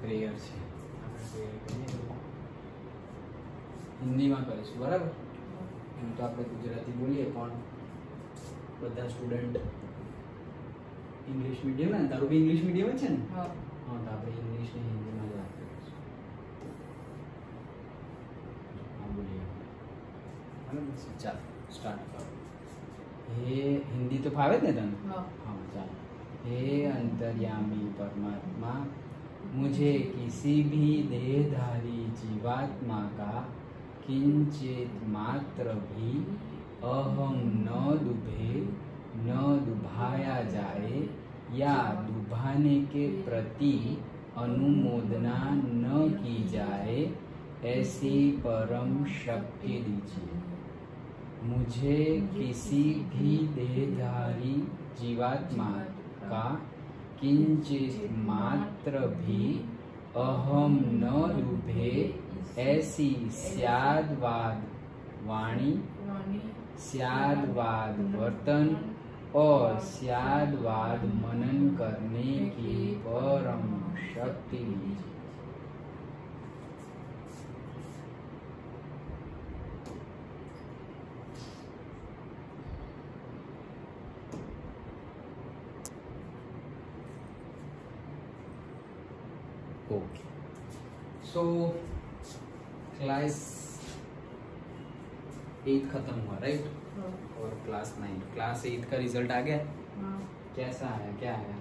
Prayer છે હિન્દીમાં કરીશું બરાબર એમ તો આપણે ગુજરાતી બોલીએ પણ બધા સ્ટુડન્ટ ઇંગ્લિશ મીડિયમ ને તારું બી ઇંગ્લિશ મીડિયમ જ છે ને હા તો આપણે ઇંગ્લિશ ને હિન્દીમાં જ વાત કરીશું બોલીએ બરાબર ચાલ સ્ટાર્ટ કરો હે હિન્દી તો ફાવે જ ને તને હા ચાલ હે અંતર્યામી પરમાત્મા मुझे किसी भी देहधारी जीवात्मा का किंचित मात्र भी अहम न दुभे, न दुभाया जाए या दुभाने के प्रति अनुमोदना न की जाए, ऐसी परम शक्ति दीजिए। मुझे किसी भी देहधारी जीवात्मा का किंचित मात्र भी अहम न लुभे ऐसी स्यादवाद वाणी, सियादवाद वर्तन और स्यादवाद मनन करने की परम शक्ति दीजिए ओके सो क्लास एट खत्म हुआ राइट हाँ। और क्लास नाइन क्लास एट का रिज़ल्ट आ गया? हाँ। कैसा आया क्या आया?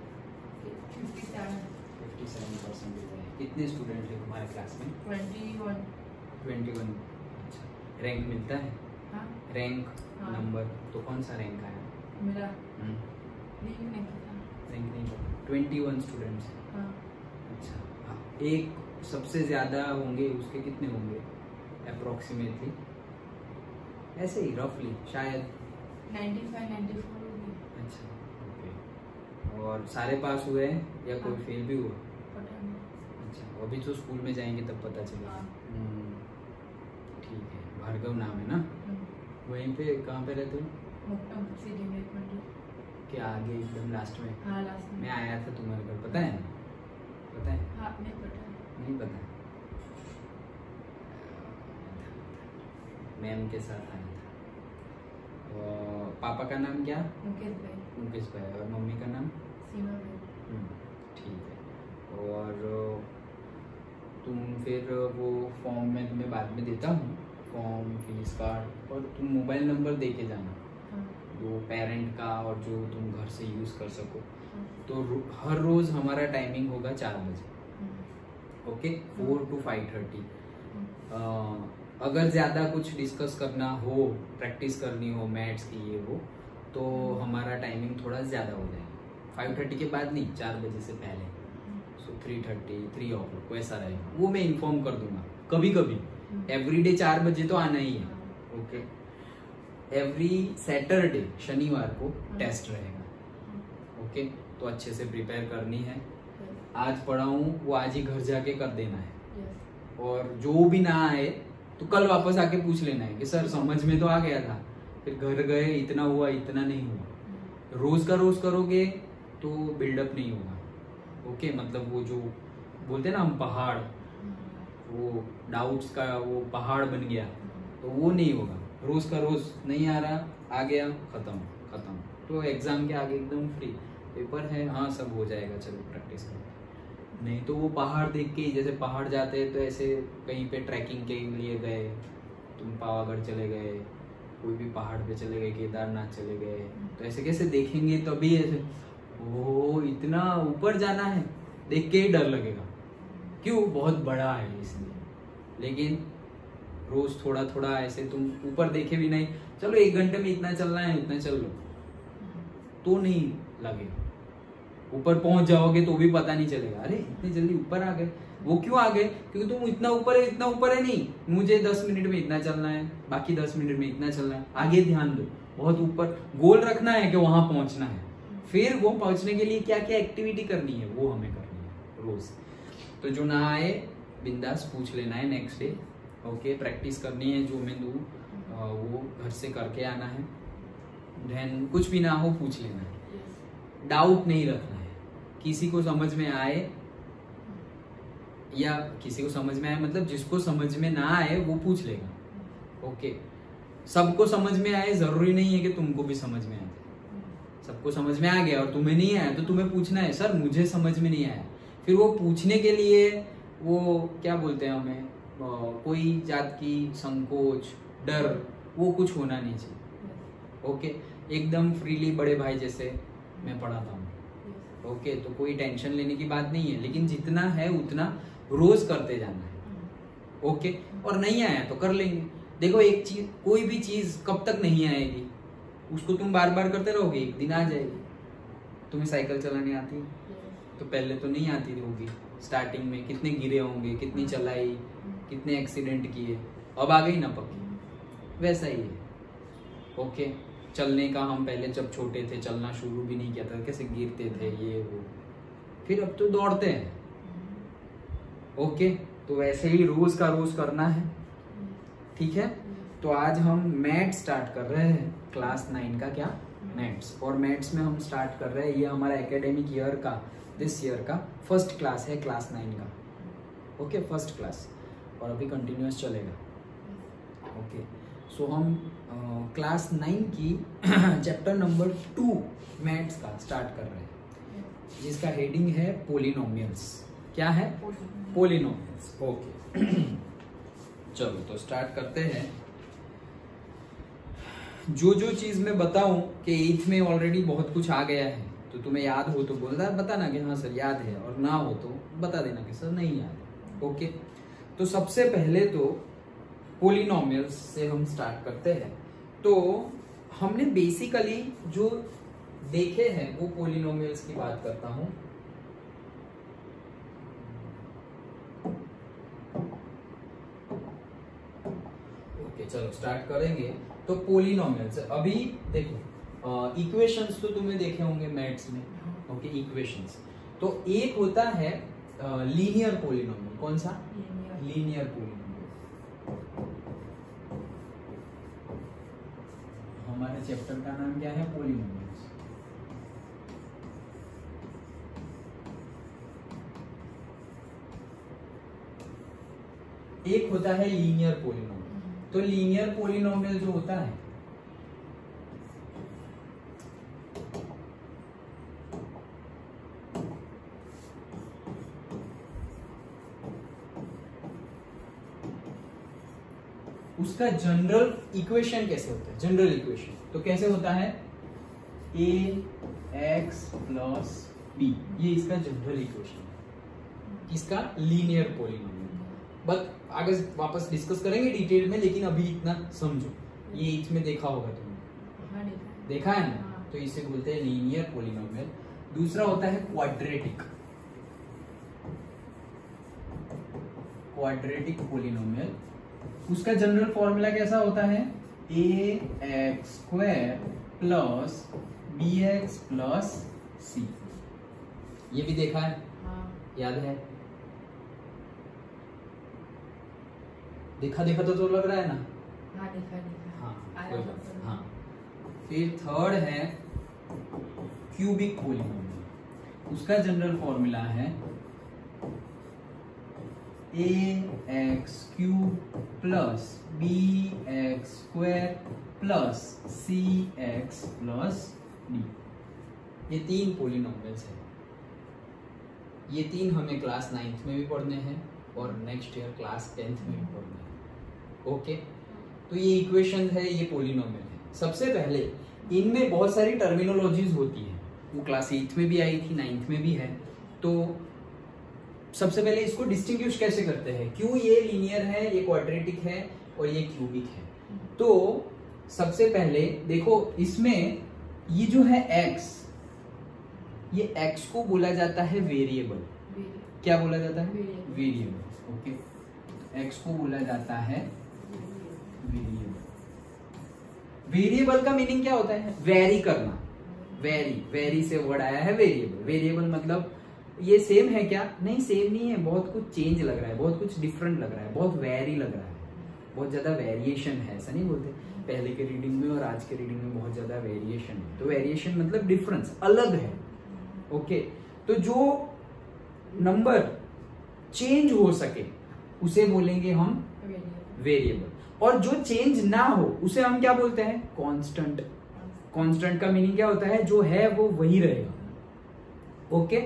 फिफ्टी सेवन परसेंटेज आया कितने स्टूडेंट थे तुम्हारे क्लास में? ट्वेंटी वन ट्वेंटी अच्छा। रैंक मिलता है? हाँ। रैंक हाँ। नंबर तो कौन सा रैंक आया? मेरा हम्म, लीव नहीं रैंक नहीं पता। ट्वेंटी वन स्टूडेंट्स हाँ। अच्छा। हाँ, एक सबसे ज़्यादा होंगे उसके कितने होंगे? अप्रोक्सीमेटली ऐसे ही रफली शायद। नाइन्टी फाइव नाइन्टी फोर होगी। अच्छा ओके और सारे पास हुए हैं या कोई हाँ। फेल भी हुआ? पता नहीं अच्छा अभी तो स्कूल में जाएँगे तब पता चलेगा हाँ। हम्म, ठीक है भार्गव नाम है ना? हम्म। वहीं पे कहाँ पे रहते हो? क्या आगे एकदम लास्ट में? हाँ लास्ट में। मैं आया था तुम्हारे घर पता है? पता है? हाँ पता नहीं पता मैम के साथ आया था। और पापा का नाम क्या? मुकेश भाई। मुकेश भाई। और मम्मी का नाम? सीमा भाई। हम्म, ठीक है। और तुम फिर वो फॉर्म मैं तुम्हें बाद में देता हूँ। फॉर्म फ़ीस कार्ड और तुम मोबाइल नंबर दे के जाना। हाँ। वो पेरेंट का और जो तुम घर से यूज़ कर सको। हाँ। तो हर रोज़ हमारा टाइमिंग होगा चार बजे। Okay four to five thirty अगर ज़्यादा कुछ डिस्कस करना हो प्रैक्टिस करनी हो मैथ्स की ये वो तो हमारा टाइमिंग थोड़ा ज़्यादा हो जाएगा। फाइव थर्टी के बाद नहीं चार बजे से पहले। So three thirty three o'clock वैसा रहेगा। वो मैं इन्फॉर्म कर दूँगा। कभी कभी एवरी डे चार बजे तो आना ही है। ओके एवरी सैटरडे शनिवार को टेस्ट रहेगा। ओके तो अच्छे से प्रिपेयर करनी है। आज पढ़ाऊँ वो आज ही घर जाके कर देना है। और जो भी ना आए तो कल वापस आके पूछ लेना है कि सर समझ में तो आ गया था। फिर घर गए इतना हुआ इतना नहीं हुआ। रोज का रोज करोगे तो बिल्डअप नहीं होगा। ओके मतलब वो जो बोलते ना हम पहाड़ वो डाउट्स का वो पहाड़ बन गया तो वो नहीं होगा। रोज का रोज नहीं आ रहा आ गया खत्म खत्म। तो एग्ज़ाम के आगे एकदम फ्री पेपर है हाँ सब हो जाएगा चलो प्रैक्टिस करो। नहीं तो वो पहाड़ देख के जैसे पहाड़ जाते हैं तो ऐसे कहीं पे ट्रैकिंग के लिए गए, तुम पावागढ़ चले गए, कोई भी पहाड़ पे चले गए, केदारनाथ चले गए तो ऐसे कैसे देखेंगे तभी ऐसे, ओ, इतना ऊपर जाना है, देख के ही डर लगेगा। क्यों? बहुत बड़ा है इसलिए। लेकिन रोज थोड़ा थोड़ा ऐसे तुम ऊपर देखे भी नहीं, चलो एक घंटे में इतना चलना है इतना चल लो। तो नहीं लगेगा। ऊपर पहुँच जाओगे तो भी पता नहीं चलेगा। अरे इतनी जल्दी ऊपर आ गए। वो क्यों आ गए? क्योंकि तुम इतना ऊपर है इतना ऊपर है नहीं। मुझे दस मिनट में इतना चलना है बाकी दस मिनट में इतना चलना है। आगे ध्यान दो बहुत ऊपर। गोल रखना है कि वहाँ पहुँचना है। फिर वो पहुँचने के लिए क्या क्या एक्टिविटी करनी है वो हमें करनी है रोज। तो जो ना आए बिंदास पूछ लेना है नेक्स्ट डे ओके प्रैक्टिस करनी है जो मैं दूँ वो घर से करके आना है। देन कुछ भी ना हो पूछ लेना है। डाउट नहीं रखना। किसी को समझ में आए या किसी को समझ में आए मतलब जिसको समझ में ना आए, वो पूछ लेगा। ओके सबको समझ में आए, ज़रूरी नहीं है कि तुमको भी समझ में आ जाए। सबको समझ में आ गया और तुम्हें नहीं आया तो तुम्हें पूछना है, सर, मुझे समझ में नहीं आया। फिर वो पूछने के लिए वो, क्या बोलते हैं हमें कोई जात की संकोच, डर, वो कुछ होना नहीं चाहिए। ओके एकदम फ्रीली बड़े भाई जैसे मैं पढ़ाता हूँ। ओके तो कोई टेंशन लेने की बात नहीं है, लेकिन जितना है उतना रोज करते जाना है। ओके और नहीं आया तो कर लेंगे। देखो, एक चीज़, कोई भी चीज़ कब तक नहीं आएगी? उसको तुम बार बार करते रहोगे, एक दिन आ जाएगी। तुम्हें साइकिल चलाने आती? तो पहले तो नहीं आती होगी। स्टार्टिंग में कितने गिरे होंगे, कितनी चलाई, कितने एक्सीडेंट किए। अब आ गई ना पक्की। वैसा ही है। ओके चलने का हम पहले जब छोटे थे, चलना शुरू भी नहीं किया था, कैसे गिरते थे, ये वो। फिर अब तो दौड़ते हैं। ओके तो वैसे ही रोज का रोज करना है। ठीक है? तो आज हम मैथ स्टार्ट कर रहे हैं। क्लास नाइन का क्या? मैथ्स। और मैथ्स में हम स्टार्ट कर रहे हैं, ये हमारा एकेडमिक ईयर का दिस ईयर का फ़र्स्ट क्लास है क्लास नाइन का। ओके फ़र्स्ट क्लास और अभी कंटिन्यूस चलेगा। ओके। सो हम क्लास नाइन की चैप्टर नंबर टू मैथ्स का स्टार्ट कर रहे हैं। जिसका हेडिंग है पोलिनोमियल्स क्या है? पोलिनोमियल्स ओके चलो तो स्टार्ट करते हैं। जो जो चीज़ मैं बताऊँ कि एथ में ऑलरेडी बहुत कुछ आ गया है तो तुम्हें याद हो तो बोलना बताना कि हाँ सर याद है और ना हो तो बता देना कि सर नहीं याद है। ओके तो सबसे पहले तो पोलिनोमियल्स से हम स्टार्ट करते हैं। तो हमने बेसिकली जो देखे हैं वो पोलिनोमियल्स की बात करता हूँ। ओके चलो स्टार्ट करेंगे। तो पोलिनोमियल्स अभी देखो इक्वेशंस तो तुमने देखे होंगे मैथ्स में। ओके इक्वेशंस तो एक होता है लीनियर पोलिनोमियल कौन सा? लीनियर पोलिनोमियल हमारे चैप्टर का नाम क्या है? पोलिनोमियल्स एक होता है लीनियर पोलिनोमियल तो लीनियर पोलिनोमियल जो होता है उसका जनरल इक्वेशन कैसे होता है? जनरल इक्वेशन तो कैसे होता है? ए एक्स प्लस बी ये इसका जनरल इक्वेशन है। इसका लीनियर पोलिनोमियल बट आगे वापस डिस्कस करेंगे डिटेल में लेकिन अभी इतना समझो। ये इसमें देखा होगा तुमने। देखा है। ना? हाँ। तो इसे बोलते हैं लीनियर पोलिनोमियल दूसरा होता है क्वाड्रेटिक क्वाड्रेटिक पोलिनोमियल उसका जनरल फॉर्मूला कैसा होता है? A X square plus B X plus C ये भी देखा है? हाँ। याद है? देखा देखा तो, तो लग रहा है ना? हाँ कोई बात नहीं, हाँ। फिर थर्ड है क्यूबिक पोलिनोमियल उसका जनरल फॉर्मूला है A X cube plus B X square plus C X plus D ये तीन पोलिनोमियल्स है। ये तीन हमें क्लास नाइन्थ में भी पढ़ने हैं और नेक्स्ट ईयर क्लास टेंथ में भी पढ़ने हैं। ओके तो ये इक्वेशन है, ये पोलिनोमियल है। सबसे पहले, इनमें बहुत सारी टर्मिनोलॉजीज होती है। वो क्लास एट्थ में भी आई थी नाइन्थ में भी है। तो सबसे पहले इसको डिस्टिंग्विश कैसे करते हैं? क्यों ये लीनियर है ये क्वाड्रेटिक है और ये क्यूबिक है? तो सबसे पहले देखो इसमें ये जो है x ये x को बोला जाता है वेरिएबल क्या बोला जाता है? वेरिएबल ओके x को बोला जाता है वेरिएबल वेरिएबल का मीनिंग क्या होता है? वेरी करना. वेरी वेरी से वर्ड आया है वेरिएबल वेरिएबल मतलब ये सेम है क्या? नहीं सेम नहीं है. बहुत कुछ चेंज लग रहा है. बहुत कुछ डिफरेंट लग रहा है. बहुत वेरी लग रहा है. बहुत ज़्यादा वेरिएशन है. ऐसा नहीं बोलते. पहले के रीडिंग में और आज के रीडिंग में बहुत ज़्यादा वेरिएशन है. तो वेरिएशन मतलब डिफरेंस अलग है. ओके तो जो नंबर चेंज हो सके उसे बोलेंगे हम वेरिएबल और जो चेंज ना हो उसे हम क्या बोलते हैं? कांस्टेंट कांस्टेंट का मीनिंग क्या होता है? जो है वो वही रहेगा. ओके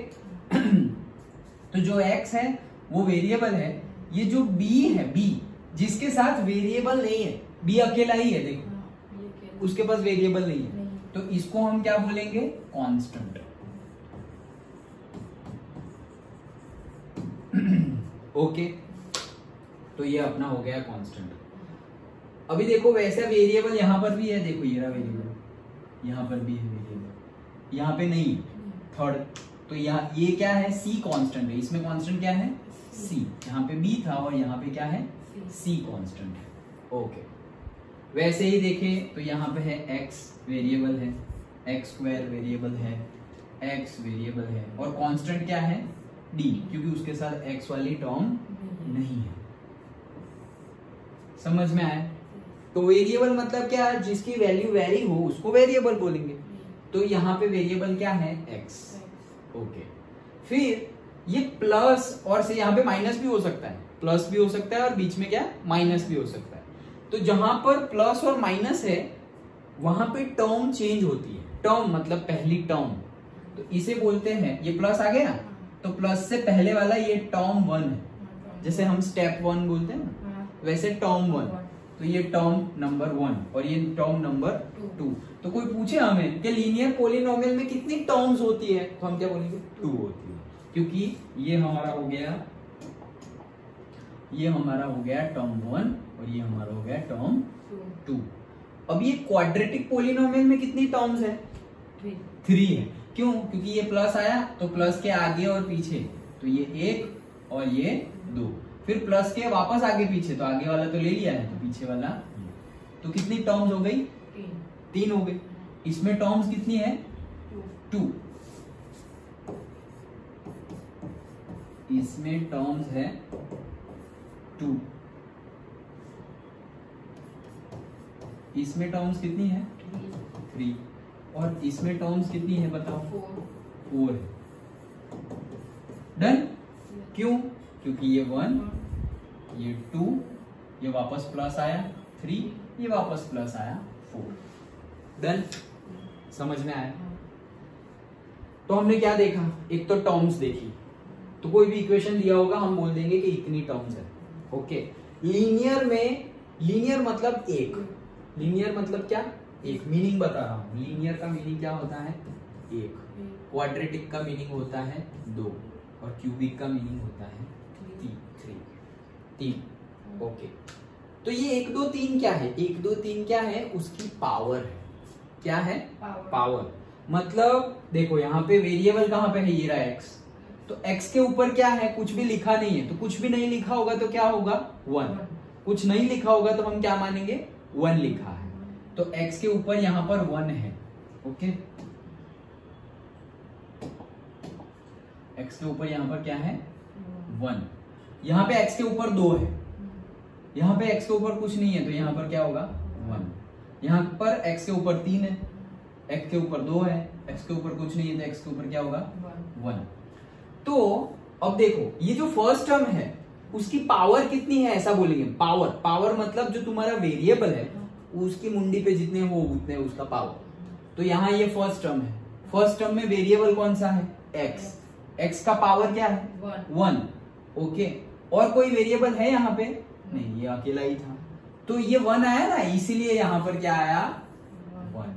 तो जो एक्स है वो वेरिएबल है ये जो बी है बी जिसके साथ वेरिएबल नहीं है b अकेला ही है देखो। हाँ, उसके पास वेरिएबल नहीं है। नहीं। तो इसको हम क्या बोलेंगे? कांस्टेंट ओके तो ये अपना हो गया कांस्टेंट अभी देखो वैसा वेरिएबल यहाँ पर भी है देखो ये रहा वेरिएबल यहाँ पर भी है वेरिएबल यहाँ पे नहीं थर्ड तो यहाँ, ये क्या है? सी कांस्टेंट है। इसमें कांस्टेंट क्या है? सी यहाँ पे बी था और यहाँ पे क्या है? सी कांस्टेंट है। ओके वैसे ही देखें तो यहाँ पे है x वेरिएबल है। X स्क्वायर वेरिएबल है। X वेरिएबल है। और कांस्टेंट क्या है? D, क्योंकि उसके साथ एक्स वाली टर्म नहीं है। समझ में आया? तो वेरिएबल मतलब क्या? है जिसकी वैल्यू वेरी हो, उसको वेरिएबल बोलेंगे। तो यहाँ पे वेरिएबल क्या है? X okay. फिर ये प्लस और से यहाँ पे माइनस भी हो सकता है। प्लस भी हो सकता है और बीच में क्या? माइनस भी हो सकता है। तो जहाँ पर प्लस और माइनस है वहाँ पे टर्म चेंज होती है। टर्म मतलब पहली टर्म तो इसे बोलते हैं ये प्लस आ गया? तो प्लस से पहले वाला ये टर्म वन है। जैसे हम स्टेप वन बोलते हैं ना वैसे टर्म वन तो ये टर्म नंबर वन और ये टर्म नंबर टू तो कोई पूछे हमें कि लीनियर पोलिनोमियल में कितनी टर्म्स होती है? तो हम क्या बोलेंगे? टू होती है। क्योंकि ये हमारा हो गया ये हमारा हो गया टर्म वन और ये हमारा हो गया टर्म टू अब ये क्वाड्रेटिक पोलिनोमियल में कितनी टर्म्स है? थ्री है। क्यों? क्योंकि ये प्लस आया तो प्लस के आगे और पीछे। तो ये एक और ये दो। फिर प्लस के वापस आगे पीछे तो आगे वाला तो ले लिया है तो पीछे वाला। तो कितनी टर्म्स हो गई? तीन। हो गई इसमें टर्म्स कितनी है? टू इसमें टर्म्स है टू इसमें टर्म्स कितनी है? थ्री और इसमें टर्म्स कितनी है बताओ? फोर है। डन क्यों? क्योंकि ये वन, ये टू, ये वापस प्लस आया थ्री ये वापस प्लस आया फोर डन समझ में आया? तो हमने क्या देखा? एक तो टर्म्स देखी। तो कोई भी इक्वेशन दिया होगा, हम बोल देंगे कि इतनी टर्म्स है। ओके लीनियर में लीनियर मतलब एक। लीनियर मतलब क्या? एक। मीनिंग बता रहा हूँ। लीनियर का मीनिंग क्या होता है? एक। क्वाड्रेटिक का मीनिंग होता है दो। और क्यूबिक का मीनिंग होता है तीन। ओके तो ये एक दो तीन क्या है? एक दो तीन क्या है? उसकी पावर है। क्या है? पावर मतलब देखो यहाँ पे वेरिएबल कहाँ पे है? ये रहा एक्स तो एक्स के ऊपर क्या है? कुछ भी लिखा नहीं है। तो कुछ भी नहीं लिखा होगा तो क्या होगा? वन कुछ नहीं लिखा होगा तो हम क्या मानेंगे? वन लिखा है। तो x के ऊपर यहाँ पर वन है। ओके x के ऊपर यहाँ पर क्या है? वन यहाँ पे x के ऊपर दो है। यहाँ पे x के ऊपर कुछ नहीं है तो यहाँ पर क्या होगा? वन। यहाँ पर x के ऊपर तीन है x के ऊपर दो है x के ऊपर कुछ नहीं है तो x के ऊपर क्या होगा? वन। तो अब देखो ये जो फ़र्स्ट टर्म है उसकी पावर कितनी है ऐसा बोलेंगे। पावर पावर मतलब जो तुम्हारा वेरिएबल है उसकी मुंडी पे जितने हो उतने उसका पावर तो यहाँ ये फ़र्स्ट टर्म है। फ़र्स्ट टर्म में वेरिएबल कौन सा है? एक्स एक्स का पावर क्या है? वन। ओके और कोई वेरिएबल है यहाँ पे? नहीं ये अकेला ही था। तो ये वन आया ना इसीलिए यहाँ पर क्या आया? वन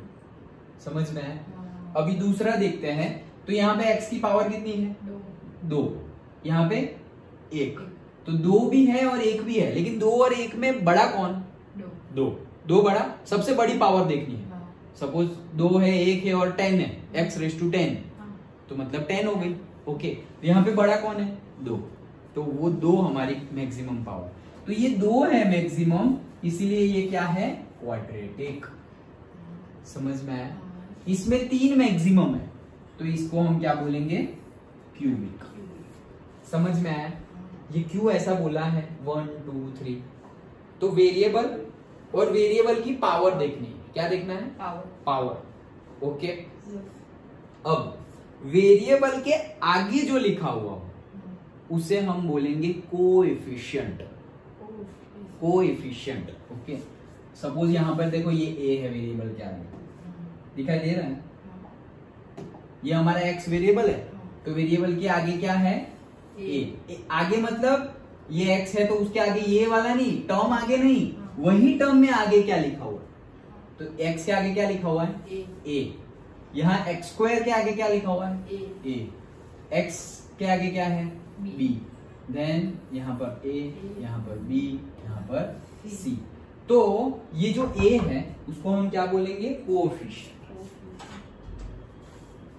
समझ में आया? अभी दूसरा देखते हैं। तो यहाँ पे एक्स की पावर कितनी है? दो. यहाँ पे एक। तो दो भी है और एक भी है। लेकिन दो और एक में बड़ा कौन? दो. दो। बड़ा? सबसे बड़ी पावर देखनी है। सपोज़ दो है एक है और टेन है। एक्स रेस टू टेन तो मतलब टेन हो गई। ओके तो यहाँ पे बड़ा कौन है? दो। तो वो दो हमारी मैक्सिमम पावर तो ये दो है मैक्सिमम इसीलिए ये क्या है? क्वाड्रेटिक समझ में आया? इसमें तीन मैक्सिमम है। तो इसको हम क्या बोलेंगे? क्यूबिक समझ में आया? ये क्यों ऐसा बोला है। वन टू थ्री तो वेरिएबल और वेरिएबल की पावर देखनी है। क्या देखना है? पावर पावर ओके अब वेरिएबल के आगे जो लिखा हुआ हो उसे हम बोलेंगे coefficient oh coefficient okay suppose यहाँ पर देखो ये ए है वेरिएबल क्या है? दिखाई दे रहा है? ये हमारा एक्स वेरिएबल है। तो वेरिएबल के आगे क्या है? ए ए- आगे मतलब ये एक्स है तो उसके आगे ये वाला नहीं टर्म आगे नहीं हाँ। वही टर्म में आगे क्या लिखा हुआ है? तो एक्स के आगे क्या लिखा हुआ है? ए यहाँ एक्स स्क्वायर के आगे क्या लिखा हुआ है? ए एक्स के आगे क्या है. बी देन यहाँ पर ए A. यहाँ पर बी यहाँ पर C. सी तो ये जो ए है उसको हम क्या बोलेंगे? कोफिशिएंट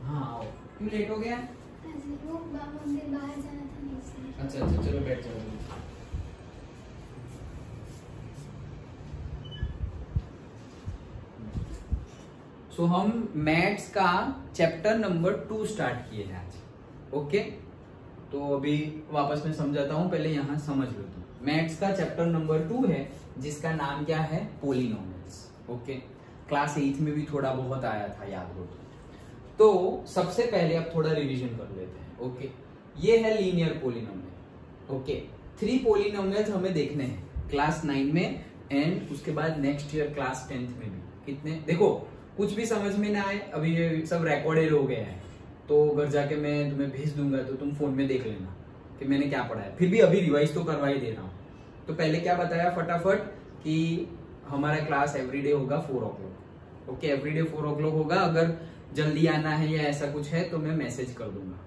हाँ आओ। क्यों लेट हो गया? अच्छा अच्छा चलो बैठ जाओ। सो हम मैथ्स का चैप्टर नंबर टू स्टार्ट किए हैं आज। ओके तो अभी वापस में समझाता हूँ, पहले यहाँ समझ लो तुम। मैथ्स का चैप्टर नंबर टू है, जिसका नाम क्या है? पोलिनोमियल्स ओके क्लास एथ में भी थोड़ा बहुत आया था, याद हो तो। तो सबसे पहले आप थोड़ा रिवीजन कर लेते हैं ओके ये है linear polynomial okay three polynomials हमें देखने हैं क्लास नाइन में एंड उसके बाद नेक्स्ट ईयर क्लास टेंथ में भी। कितने? देखो, कुछ भी समझ में ना आए, अभी ये सब रिकॉर्डेड हो गया है। तो घर जाके मैं तुम्हें भेज दूँगा तो तुम फ़ोन में देख लेना कि मैंने क्या पढ़ा है। फिर भी अभी रिवाइज तो करवा ही दे रहा हूँ। तो पहले क्या बताया फटाफट कि हमारा क्लास एवरीडे होगा four o'clock okay every day four o'clock होगा। अगर जल्दी आना है या ऐसा कुछ है तो मैं मैसेज कर दूँगा।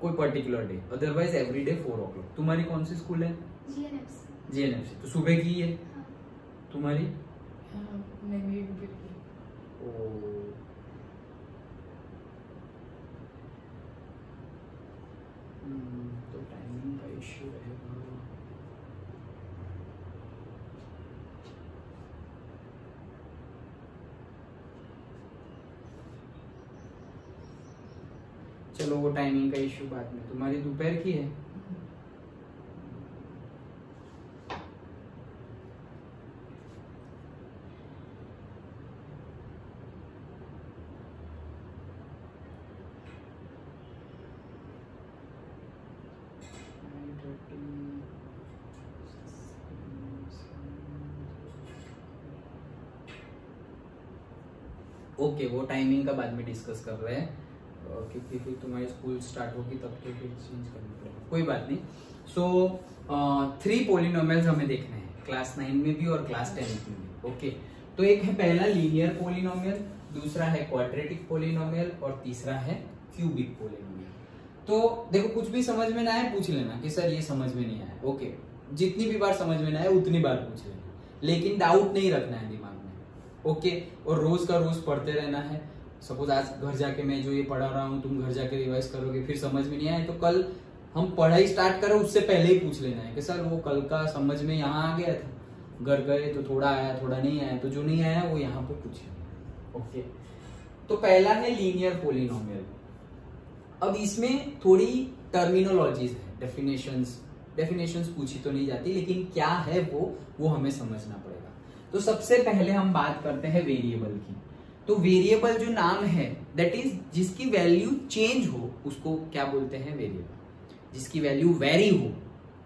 कोई particular day otherwise every day four o'clock तुम्हारी कौन सी स्कूल है? जीएनएफ जेएनएफ तो सुबह की है हाँ। तुम्हारी? हाँ, ओ तो टाइमिंग का इश्यू रहेगा चलो वो टाइमिंग का इश्यू बाद में। तुम्हारी दोपहर की है? ओके, वो टाइमिंग का बाद में डिस्कस कर रहे हैं। क्योंकि फिर तुम्हारी स्कूल स्टार्ट होगी तब तो फिर चेंज करना पड़ेगा। कोई बात नहीं। सो थ्री पोलिनोमियल्स हमें देखने हैं क्लास नाइन में भी और क्लास टेंथ में भी ओके तो एक है पहला लीनियर पोलिनोमियल दूसरा है क्वाड्रेटिक पोलिनोमियल और तीसरा है क्यूबिक पोलिनोमियल तो देखो, कुछ भी समझ में ना आए, पूछ लेना कि सर ये समझ में नहीं आया ओके जितनी भी बार समझ में ना आए, उतनी बार पूछ लेना। लेकिन डाउट नहीं रखना है दिमाग ओके, और रोज का रोज पढ़ते रहना है। सपोज़ आज घर जाके मैं जो ये पढ़ा रहा हूँ, तुम घर जाके रिवाइज करोगे, फिर समझ में नहीं आए तो कल हम पढ़ाई स्टार्ट करें, उससे पहले ही पूछ लेना है कि सर, वो कल का समझ में यहाँ आ गया था। घर गए तो थोड़ा आया, थोड़ा नहीं आया तो जो नहीं आया, वो यहाँ पे पूछे ओके। तो पहला है लीनियर पोलिनोमियल अब इसमें थोड़ी टर्मिनोलॉजीज है डेफिनेशंस डेफिनेशंस पूछी तो नहीं जाती, लेकिन क्या है वो वो हमें समझना पड़ेगा। तो सबसे पहले हम बात करते हैं वेरिएबल की। तो वेरिएबल जो नाम है दैट इज़ जिसकी वैल्यू चेंज हो, उसको क्या बोलते हैं वेरिएबल जिसकी वैल्यू वेरी हो,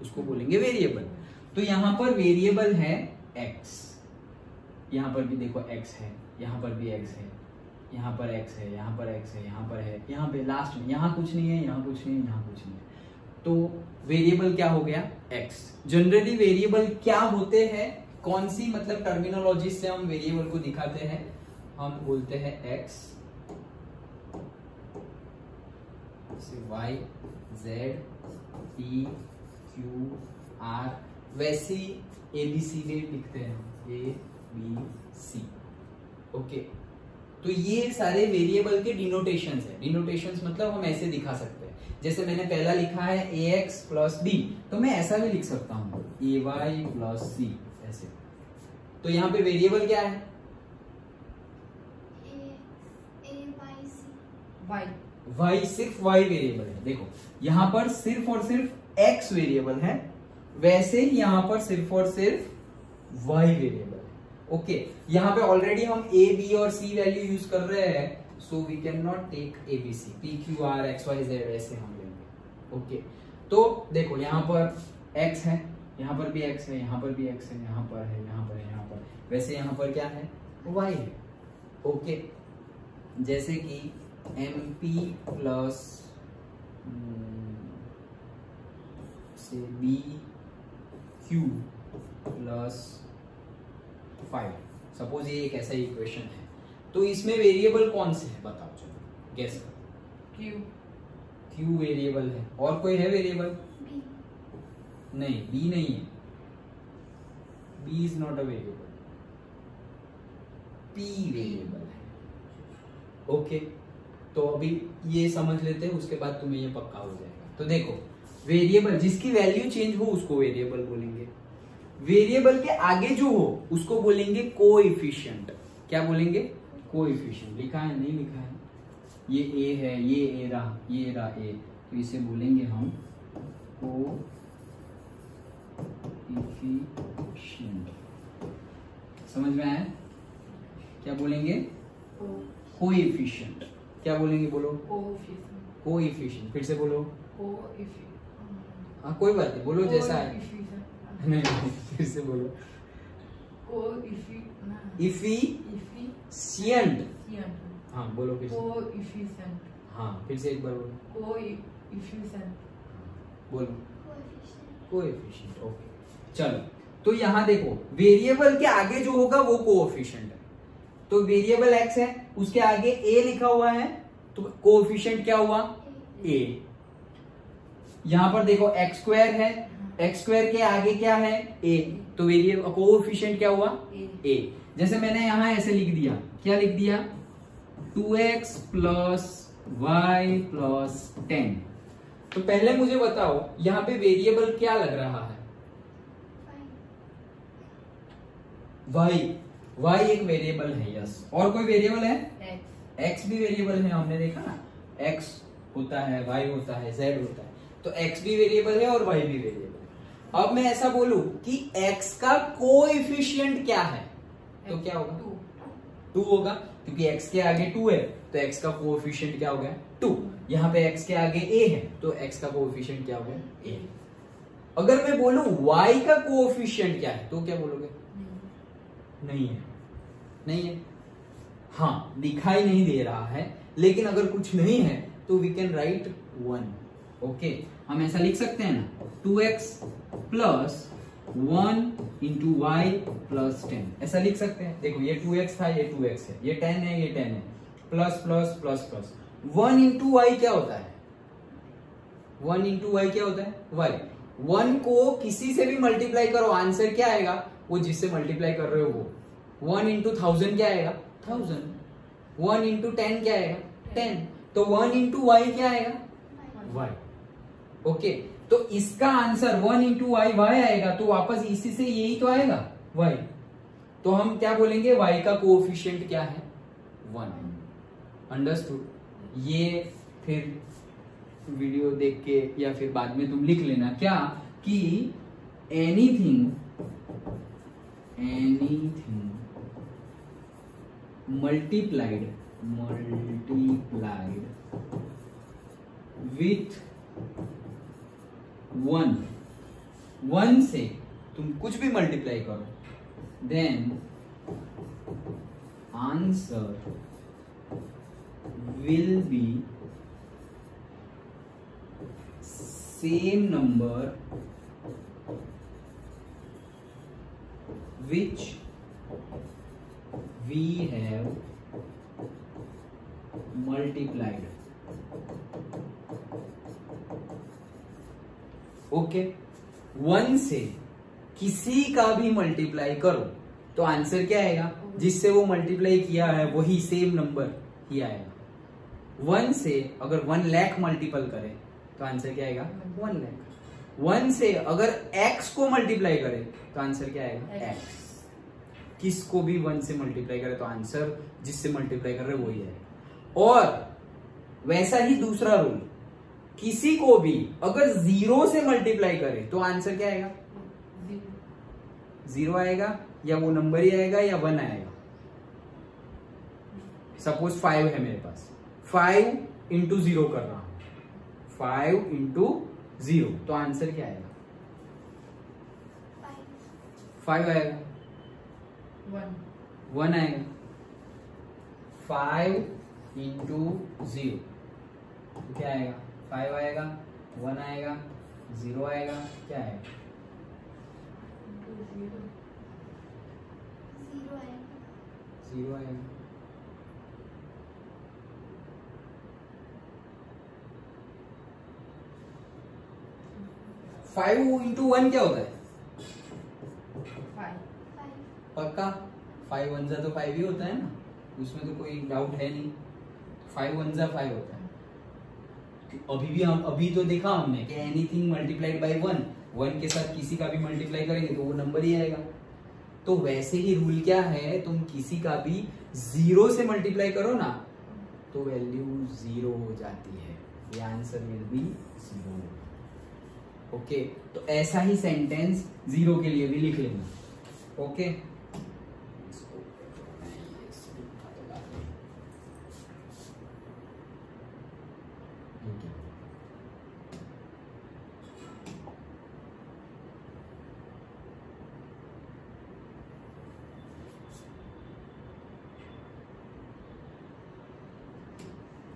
उसको बोलेंगे वेरिएबल तो यहाँ पर वेरिएबल है एक्स यहाँ पर भी देखो एक्स है, यहाँ पर भी एक्स है, यहाँ पर x है, यहाँ पर x है, यहाँ पर है, यहाँ पे लास्ट में यहाँ कुछ नहीं है, यहाँ कुछ नहीं है, यहाँ कुछ नहीं है। तो वेरिएबल क्या हो गया? x जनरली वेरिएबल क्या होते हैं? कौन सी मतलब टर्मिनोलॉजी से हम वेरिएबल को दिखाते हैं? हम बोलते हैं x y, z, t, q, r, वैसी ए बी सी डी लिखते हैं ए बी सी ओके तो ये सारे वेरिएबल के डिनोटेशन है। डिनोटेशंस मतलब हम ऐसे दिखा सकते हैं। जैसे मैंने पहला लिखा है ए एक्स प्लस बी तो मैं ऐसा भी लिख सकता हूँ। ए वाई प्लस सी तो यहाँ पे वेरिएबल क्या है? A A Y C Y Y सिर्फ़ वाई वेरिएबल है। देखो यहाँ पर सिर्फ़ और सिर्फ़ एक्स वेरिएबल है वैसे ही यहाँ पर सिर्फ़ और सिर्फ़ वाई वेरिएबल है। ओके यहाँ पे ऑलरेडी हम ए बी और सी वैल्यू यूज़ कर रहे हैं so we can not take A B C P Q R X Y Z ऐसे हम लेंगे। ओके तो देखो यहाँ पर x है यहाँ पर भी x है यहाँ पर भी x है यहाँ पर है यहाँ पर है। वैसे यहाँ पर क्या है? वाई है। ओके जैसे कि एम पी प्लस से B Q plus five suppose ये एक ऐसा इक्वेशन है। तो इसमें वेरिएबल कौन से है? बताओ चलो। गेस करो। Q. क्यू वेरिएबल है। और कोई है वेरिएबल नहीं बी नहीं है। B is not a variable P variable है ओके तो अभी ये समझ लेते हैं, उसके बाद तुम्हें ये पक्का हो जाएगा। तो देखो वेरिएबल जिसकी वैल्यू चेंज हो, उसको वेरिएबल बोलेंगे। वेरिएबल के आगे जो हो, उसको बोलेंगे कोएफिशिएंट क्या बोलेंगे? कोएफिशिएंट लिखा है, नहीं लिखा है? ये ए है, ये ए रहा, ये रहा ए तो इसे बोलेंगे हम को समझ में आया? क्या बोलेंगे? O. कोएफिशिएंट क्या बोलेंगे बोलो. कोएफिशिएंट फिर से बोलो। हाँ कोई बात नहीं बोलो जैसा है। नहीं नहीं फिर से बोलो. इफिशिएंट हाँ बोलो फिर से। हाँ फिर से एक बार बोलो. बोलो। कोएफिशिएंट कोएफिशिएंट ओके चलो तो यहाँ देखो वेरिएबल के आगे जो होगा वो कोएफिशिएंट है। तो वेरिएबल एक्स है, उसके आगे ए लिखा हुआ है तो कोफिशियंट क्या हुआ? ए यहाँ पर देखो x स्क्वायर है, x स्क्वायर के आगे क्या है? a. तो वेरिएबल कोएफिशिएंट क्या हुआ? a. जैसे मैंने यहाँ ऐसे लिख दिया, क्या लिख दिया? Two X plus Y plus ten तो पहले मुझे बताओ, यहाँ पे वेरिएबल क्या लग रहा है? y. y एक वेरिएबल है यस और कोई वेरिएबल है? X. x भी वेरिएबल है हमने देखा ना? X होता है y होता है z होता है। तो x भी वेरिएबल है और y भी वेरिएबल है। अब मैं ऐसा बोलू कि x का कोएफिशिएंट क्या है? तो क्या होगा. टू होगा क्योंकि x के आगे टू है तो x का कोएफिशिएंट क्या हो गया? टू यहाँ पे x के आगे a है तो x का कोएफिशिएंट क्या हो गया? A. अगर मैं बोलू y का कोएफिशिएंट क्या है तो क्या बोलोगे? नहीं. है। नहीं है? हाँ दिखाई नहीं दे रहा है, लेकिन अगर कुछ नहीं है तो we can write one okay हम ऐसा लिख सकते हैं ना two X plus one into Y plus ten ऐसा लिख सकते हैं। देखो, ये टू एक्स था, ये टू एक्स है, ये टेन है, ये टेन है। Plus plus plus plus one into Y क्या होता है? वन इंटू वाई क्या होता है? वाई वन को किसी से भी मल्टीप्लाई करो आंसर क्या आएगा? वो जिससे मल्टीप्लाई कर रहे हो वो। वन इंटू थाउज़ेंड क्या आएगा? थाउज़ेंड वन इंटू टेन क्या आएगा? टेन तो वन इंटू वाई क्या आएगा? वाई ओके तो इसका answer one into Y Y आएगा तो वापस इसी से यही तो आएगा? वाई तो हम क्या बोलेंगे? वाई का कोफिशियंट क्या है? वन अंडरस्टूड ये फिर वीडियो देख के या फिर बाद में तुम लिख लेना क्या? कि anything anything multiplied multiplied with one one से तुम कुछ भी मल्टीप्लाई करो. Then answer will be same number which we have multiplied. Okay one से किसी का भी मल्टीप्लाई करो तो आंसर क्या आएगा? जिससे वो मल्टीप्लाई किया है, वही सेम नंबर ही आएगा। वन से अगर वन लैख मल्टीपल करे तो आंसर क्या आएगा? वन लैख वन से अगर एक्स को मल्टीप्लाई करे तो आंसर क्या आएगा? X. एक्स किसको भी वन से मल्टीप्लाई करे तो आंसर जिससे मल्टीप्लाई कर रहे वही आएगा और वैसा ही दूसरा रूल किसी को भी अगर ज़ीरो से मल्टीप्लाई करे तो आंसर क्या आएगा? ज़ीरो आएगा या वो नंबर ही आएगा या वन आएगा। सपोज़ फाइव है मेरे पास। फाइव इंटू ज़ीरो कर रहा हूँ। फाइव इंटू ज़ीरो तो आंसर क्या आएगा? फाइव आएगा. वन आएगा। फाइव इंटू ज़ीरो क्या आएगा? फाइव आएगा वन आएगा ज़ीरो आएगा क्या आएगा? ज़ीरो आएगा। ज़ीरो आएगा। फाइव इंटू वन क्या होता है? पक्का? फाइव वन जा तो फाइव ही होता है ना। उसमें तो कोई डाउट है नहीं। फाइव वन जा फाइव होता है। अभी भी हम अभी तो देखा हमने कि anything multiplied by one one के साथ किसी का भी मल्टीप्लाई करेंगे तो वो नंबर ही आएगा। तो वैसे ही रूल क्या है? तुम किसी का भी ज़ीरो से मल्टीप्लाई करो ना तो वैल्यू ज़ीरो हो जाती है। Answer will be zero okay तो ऐसा ही सेंटेंस ज़ीरो के लिए भी लिख लेना। ओके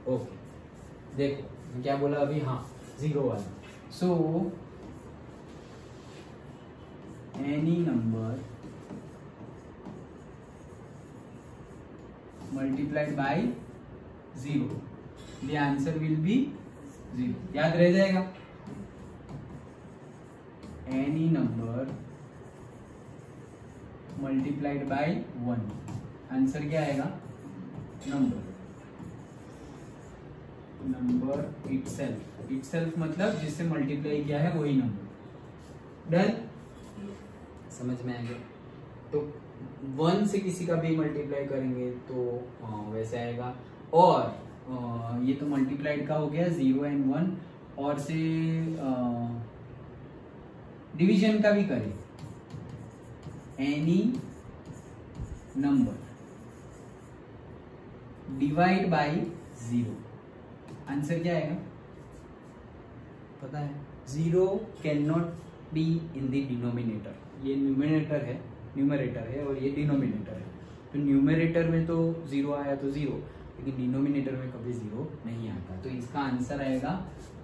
ओके देखो क्या बोला अभी? हाँ ज़ीरो वाला। So any number multiplied by zero the answer will be zero याद रह जाएगा? Any number multiplied by one answer क्या आएगा? नंबर नंबर इट सेल्फ मतलब जिससे मल्टीप्लाई किया है वही नंबर डन समझ में आ गया तो वन से किसी का भी मल्टीप्लाई करेंगे तो वैसे आएगा। और ये तो मल्टीप्लाइड का हो गया ज़ीरो एंड वन और से डिवीज़न का भी करें। Any number divide by zero answer क्या आएगा? पता है। Zero can not be in the denominator ये न्यूमिनेटर है न्यूमरेटर है और ये डिनोमिनेटर है। तो न्यूमरेटर में तो ज़ीरो आया तो ज़ीरो लेकिन डिनोमिनेटर में कभी ज़ीरो नहीं आता। तो इसका आंसर आएगा,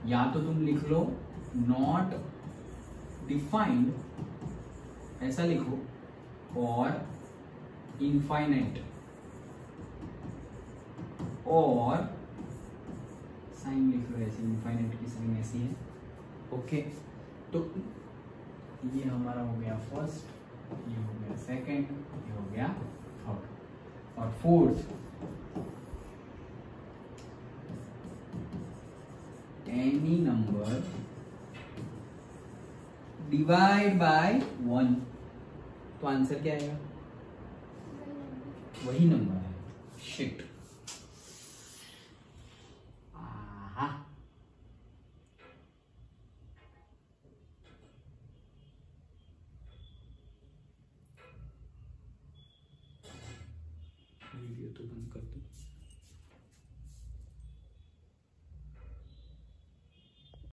या तो तुम लिख लो नॉट डिफाइंड ऐसा लिखो और इनफाइनाइट और साइन लिख लो ऐसे इनफाइनाइट की साइन ऐसी है। ओके तो ये हमारा हो गया फ़र्स्ट ये हो गया सेकंड ये हो गया थर्ड और fourth any number divide by one तो आंसर क्या आएगा? वही नंबर है। शिट